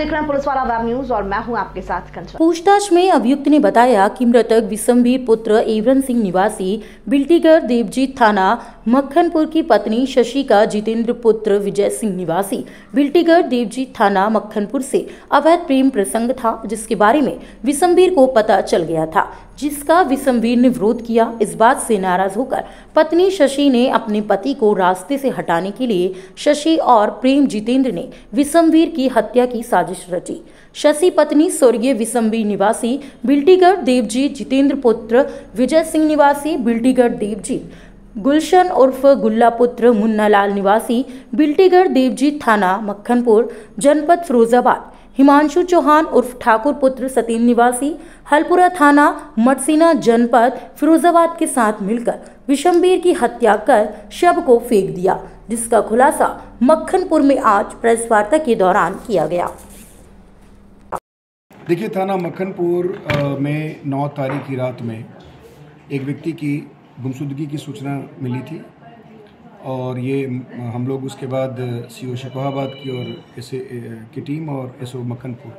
देख रहे हैं, पुलिस वाला वेब न्यूज़ और मैं हूँ आपके साथ कंचन। पूछताछ में अभियुक्त ने बताया कि मृतक विसम्बीर पुत्र एवरन सिंह निवासी बिल्टीगढ़ देवजीत थाना मक्खनपुर की पत्नी शशि का जितेंद्र पुत्र विजय सिंह निवासी बिल्टीगढ़ देवजीत थाना मक्खनपुर से अवैध प्रेम प्रसंग था, जिसके बारे में विसम्बीर को पता चल गया था। जिसका विसम्बीर ने विरोध किया, इस बात से नाराज़ होकर पत्नी शशि ने अपने पति को रास्ते से हटाने के लिए शशि और प्रेम जितेंद्र ने विसम्बीर की हत्या की साजिश रची। शशि पत्नी स्वर्गीय विसम्बीर निवासी बिल्टीगढ़ देवजीत, जितेंद्र पुत्र विजय सिंह निवासी बिल्टीगढ़ देवजीत, गुलशन उर्फ़ गुल्ला पुत्र मुन्नालाल निवासी बिल्टीगढ़ देवजीत थाना मक्खनपुर, जनपद फिरोजाबाद। हिमांशु चौहान उर्फ़ ठाकुर पुत्र सतीन निवासी, हलपुरा थाना मटसीना जनपद फिरोजाबाद के साथ मिलकर विशंबीर की हत्या कर शव को फेंक दिया, जिसका खुलासा मक्खनपुर में आज प्रेस वार्ता के दौरान किया गया। देखिए, थाना मक्खनपुर में 9 तारीख की रात में एक व्यक्ति की गुमशुदगी की सूचना मिली थी। और ये, हम लोग उसके बाद सी ओ शकोहाबाद की और एस की टीम और एस ओ मक्खनपुर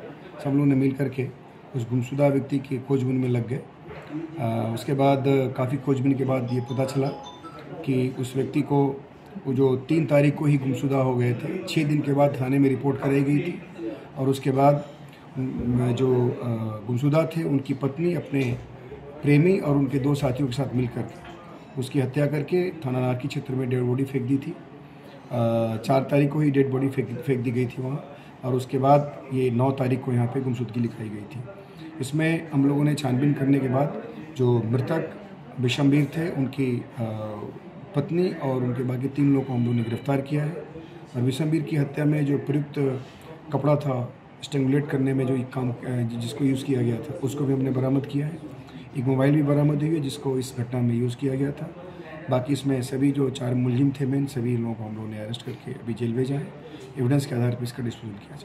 सब लोगों ने मिल कर के उस गुमशुदा व्यक्ति की खोजबीन में लग गए। उसके बाद काफ़ी खोजबीन के बाद ये पता चला कि उस व्यक्ति को, वो जो तीन तारीख को ही गुमशुदा हो गए थे छः दिन के बाद थाने में रिपोर्ट कराई गई थी और उसके बाद जो गुमशुदा थे, उनकी पत्नी, अपने प्रेमी और उनके दो साथियों के साथ मिलकर उसकी हत्या करके थाना नारकी क्षेत्र में डेड बॉडी फेंक दी थी। चार तारीख को ही डेड बॉडी फेंक फेंक दी गई थी वहाँ और उसके बाद ये नौ तारीख को यहाँ पे गुमशुदगी लिखाई गई थी। इसमें हम लोगों ने छानबीन करने के बाद जो मृतक विशमवीर थे, उनकी पत्नी और उनके बाकी तीन लोगों को हम लोगों ने गिरफ़्तार किया है और विशमवीर की हत्या में जो प्रयुक्त कपड़ा था स्टेंगुलेट करने में जो काम जिसको यूज़ किया गया था, उसको भी हमने बरामद किया है। एक मोबाइल भी बरामद हुई है, जिसको इस घटना में यूज़ किया गया था। बाकी इसमें सभी जो चार मुलिम थे मेन सभी लोगों को हम लोगों ने अरेस्ट करके अभी जेल भेजा है। एविडेंस के आधार पर इसका डिस्पोजल किया जाए